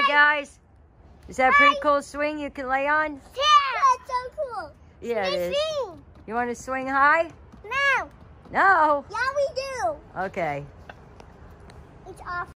right, guys. Is that a pretty cool swing you can lay on? Yeah. That's so cool. Yeah, it is. You want to swing high? No. No. Yeah, we do. Okay. It's off.